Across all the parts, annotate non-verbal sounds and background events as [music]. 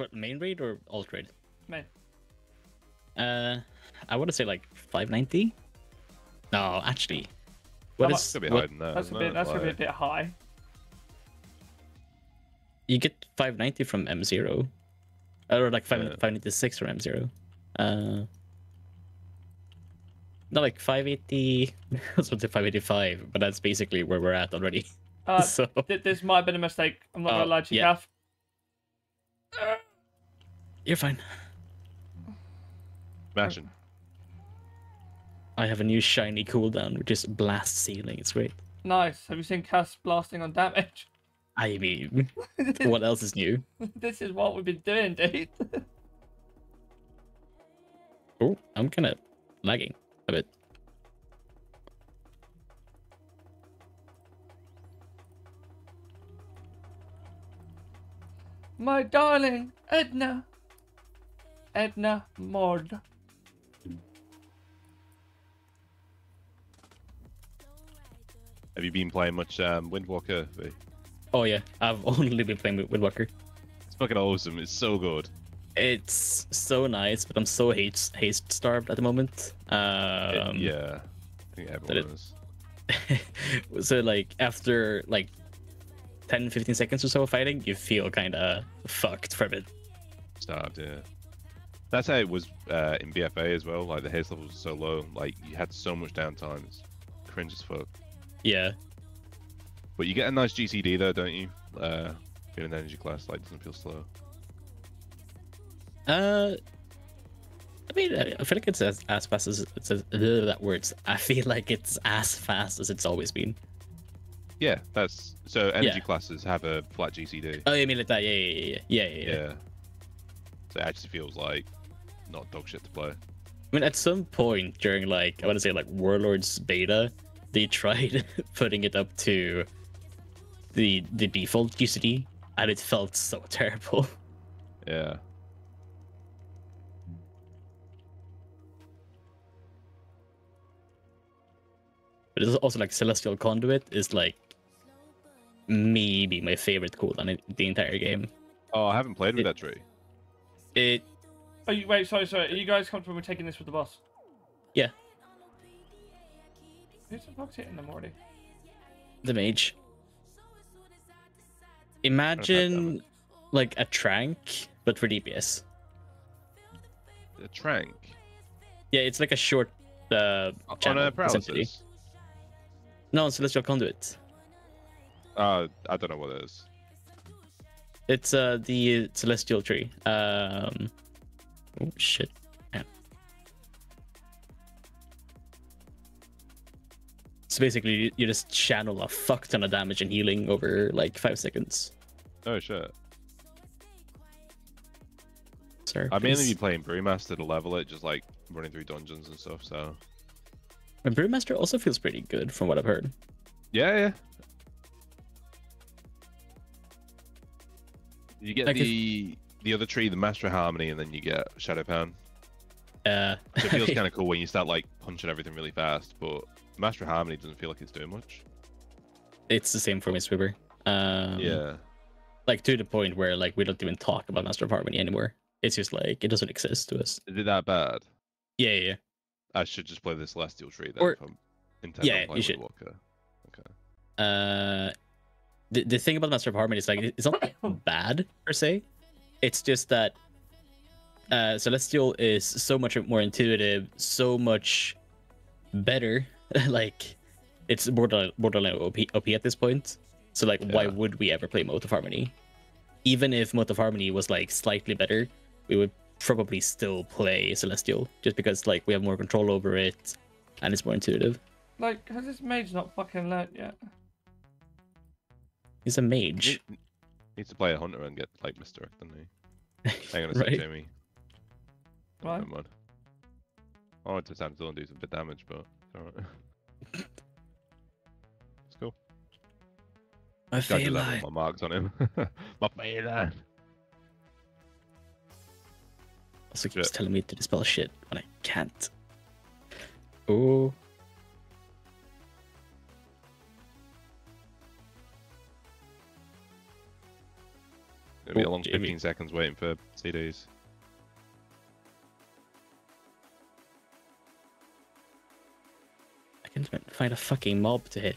for main raid or alt raid? Man, Uh, I want to say like 590. No, actually, what How is It's gonna be what- higher than that. that's a bit. it? That's gonna be a bit high. you get 590 from M0, or like 5, Yeah. 596 from M0. Uh, not like 580, something [laughs] 585, but that's basically where we're at already. Uh, [laughs] so th- this might have been a mistake. I'm not Oh, gonna lie to you, yeah. Gaff. You're fine. Imagine. I have a new shiny cooldown, which is blast ceiling. It's great. Nice. Have you seen Cass blasting on damage? I mean, [laughs] what else is new? this is what we've been doing, dude. [laughs] Oh, I'm kind of lagging a bit. My darling Edna. Edna Mord. Have you been playing much um, Windwalker? V? Oh yeah, I've [laughs] only been playing with Windwalker. It's fucking awesome. It's so good. It's so nice, but I'm so haste haste starved at the moment. It- Um, yeah, I think everyone it- is. [laughs] so like after like 10 15 seconds or so of fighting you feel kind of fucked for a bit Starved, yeah. That's how it was uh, in BFA as well. Like the haste level was so low, like you had so much downtime. It's cringe as fuck. yeah But you get a nice GCD though, don't you? Uh, being an energy class, like doesn't feel slow. uh i mean i I feel like it's as, as fast as it's as, ugh, that words i feel like it's as fast as it's always been Yeah, that's so energy Yeah. classes have a flat GCD. oh you mean like that yeah yeah yeah yeah yeah, yeah. yeah. So it actually feels like not dog shit to play. i mean at some point during like i want to say like warlords beta they [laughs] tried putting it up to the the default gcd and it felt so [laughs] terrible Yeah. But it's also like Celestial Conduit is like maybe my favorite cooldown in the entire game. Oh, I haven't played with It- that tree. It Oh, you, wait, sorry, sorry. Are you guys comfortable with taking this with the boss? Yeah. Who's the fuck's hitting them already? the mage. Imagine like a trank, but for DPS. The trank Yeah, it's like a short uh on channel, a essentially. paralysis. No, on Celestial Conduit. Uh, I don't know what it is. It's uh the Celestial tree. Um Oh shit. Yeah. So basically you, you just channel a fuck ton of damage and healing over like five seconds. Oh shit! Sorry. I mainly be playing Brewmaster to level it, just like running through dungeons and stuff. So And Brewmaster also feels pretty good from what I've heard. yeah, yeah. You get Like if- the the other tree, the Master Harmony, and then you get Shado-Pan. Uh So it feels [laughs] kind of cool when you start like punching everything really fast, but Master Harmony doesn't feel like it's doing much. it's the same for Mistweaver. Um yeah, like to the point where like we don't even talk about Master of Harmony anymore. It's just like it doesn't exist to us. is it that bad? Yeah, yeah, yeah. I should just play the Celestial Tree then. Or- if I'm intent Yeah, on you should. Walker. Okay. Uh, the the thing about Master of Harmony is like it's not [coughs] bad per se. It's just that uh, Celestial is so much more intuitive, so much better. [laughs] like it's borderline borderline OP, OP at this point. So like, why would we ever play Mode of Harmony? Even if Mode of Harmony was like slightly better, we would probably still play Celestial just because like we have more control over it and it's more intuitive. Like, has this mage not fucking learnt yet? He's a mage. Need- Needs to play a hunter and get like misdirect, doesn't he? Hang on a sec, Right. Jamie. Right? Never mind. I wanted to stand still and do some bit damage, but it's alright. [laughs] it's cool. My Gotta do that my marks on him. [laughs] my favorite. Also keeps Shit. telling me to dispel shit when I can't. Oh. It'll be a long Jimmy. 15 seconds waiting for CDs. I can't find a fucking mob to hit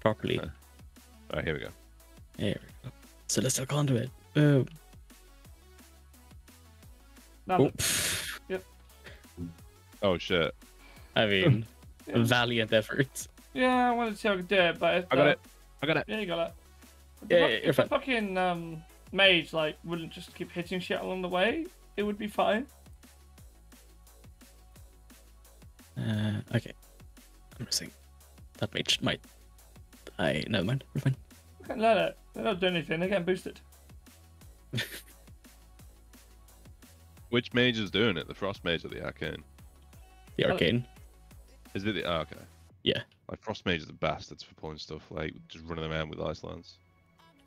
properly. Uh, Alright, here we go. Here we go. Celestial Conduit. Boom. Now, Oh, look, pff. Oh shit. I [laughs] mean, Yeah. valiant effort. yeah, I wanted to see how I could do it, but if, I got uh, it. I got it. Yeah, you got it. Yeah, the yeah, you're the fine. fucking um, mage like wouldn't just keep hitting shit along the way, it would be fine. Uh, okay. I'm missing. That mage might. I never mind. We're fine. We can't let it. They're not doing anything. They're getting boosted. [laughs] Which mage is doing it? The frost mage or the arcane? The Uh, arcane. Is it the oh, okay. Yeah. Like frost mage is the bastards for pulling stuff like just running around with ice lance.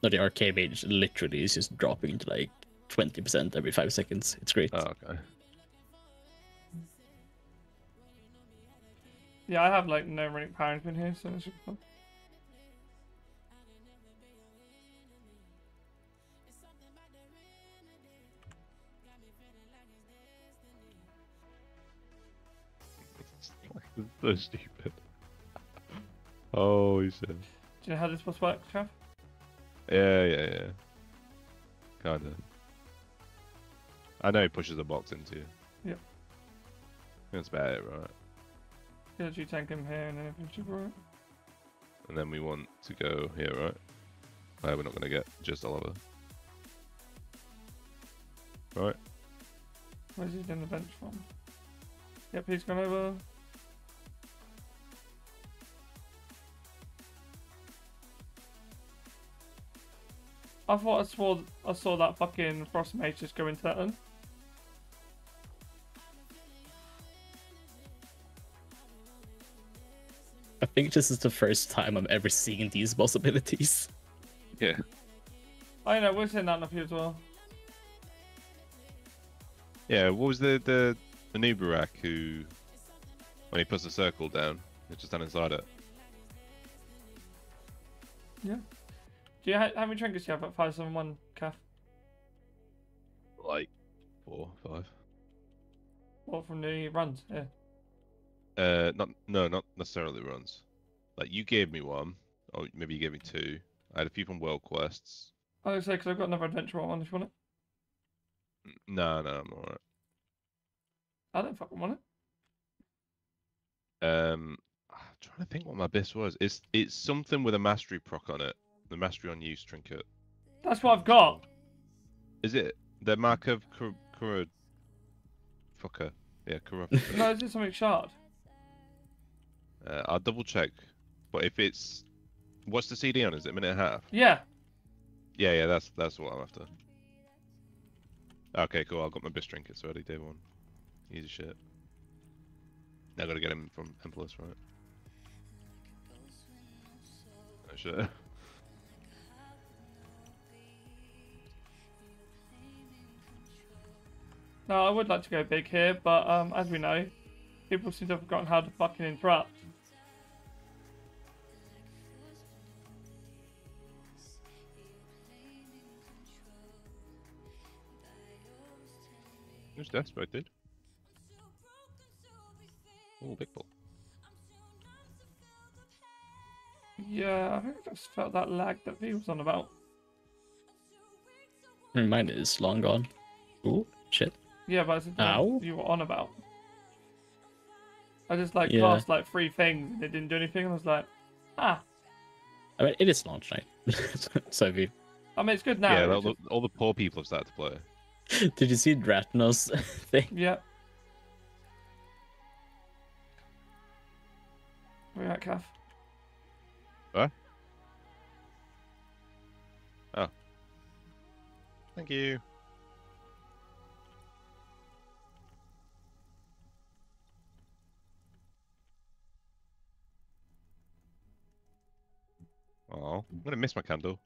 No, the arcane mage literally is just dropping to like 20% every five seconds. It's great. Oh, okay. Yeah, I have like no running power in here, so it's fun. [laughs] So stupid. Oh, Holy shit. Do you know how this boss works, Trav? Yeah, yeah, yeah. Kinda. I know he pushes a box into you. Yep. That's about it, right? Get a tank him here and then should be. And then we want to go here, right? Where we're not gonna get just Oliver. Right? Where's he doing the bench from? Yep, he's gone over. I thought I saw I saw that fucking frost mage just go into that then. I think this is the first time I'm ever seeing these possibilities. Yeah. Oh, I know we're seeing that enough here as well. Yeah, what was the the the Nubarak who when he puts the circle down, it's just down inside it. Do you ha- how many trinkets do you have at five seven one, Calf? Like four, five. What from the runs? Yeah. Uh, not no, not necessarily runs. Like you gave me one, or maybe you gave me two. I had a few from World Quests. I was say because I've got another adventure one if you want it. No, no, I'm alright. I don't fucking want it. Um, I'm trying to think what my best was. It's it's something with a mastery proc on it. The mastery on use trinket. That's what I've got. Is it the mark of Kur- Kura? Fucker. Yeah, Kura. [laughs] No, is it something shard? uh, I'll double check. But if it's what's the CD on? Is it a minute and a half? Yeah. Yeah, yeah, that's that's what I'm after. Okay, cool. I've got my best trinkets already. Day one. Easy shit. Now I gotta get him from Empress, right? Oh shit. No, I would like to go big here, but um, as we know, people seem to have forgotten how to fucking interrupt. Who's desperate, dude? Oh, big ball. Yeah, I think I just felt that lag that V was on about. Mine is long gone. Ooh, shit. Yeah, but it's the Ow. one you were on about. I just like Yeah. cast like three things and it didn't do anything. And I was like, ah, I mean, it is launch night. [laughs] so if you I mean it's good now. yeah, it's all the, all the poor people have started to play. [laughs] did you see Dratnos [laughs] thing? Yeah. Where you at, Kath? Thank you. Oh, I'm gonna miss my candle.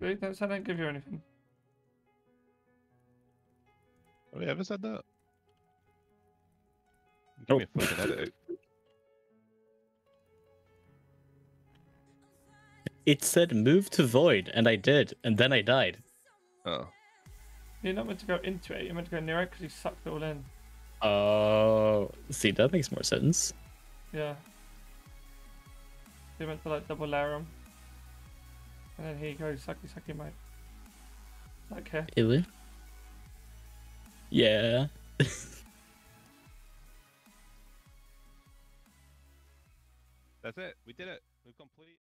Really? Don't I don't give you anything. Have I ever said that? Oh. Give me a fucking edit. [laughs] it said move to void, and I did, and then I died. Oh. You're not meant to go into it. You're meant to go near it because he sucked it all in. Oh, see, that makes more sense. Yeah. You're meant to like double layer him. And then here you go, sucky sucky mate. Like here. Really? Yeah. That's it. We did it. We've complete.